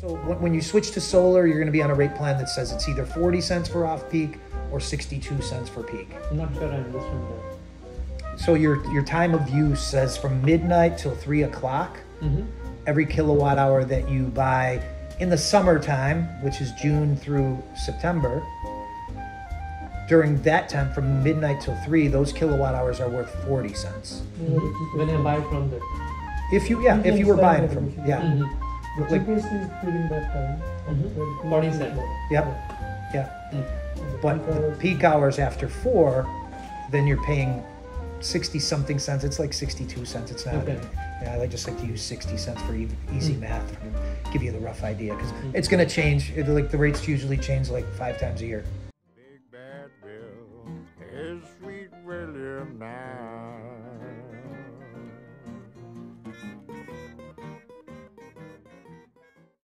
So when, you switch to solar, you're going to be on a rate plan that says it's either 40 cents for off peak or 62 cents for peak. I'm not sure I understand that. So your your time of use says from midnight till three o'clock. Mm-hmm. Every kilowatt hour that you buy in the summertime, which is June through September, during that time from midnight till three, those kilowatt hours are worth 40 cents. When I buy from the. If you yeah, if you were buying from yeah. Mm-hmm. Like, during that time. Mm-hmm. Morning set. Yep. Yeah. Mm. But peak the peak hours after four, then you're paying sixty something cents. It's like sixty two cents. It's not. Okay. Yeah, I just like to use sixty cents for easy mm. math, to give you the rough idea because mm. it's going to change. It, like the rates usually change like five times a year.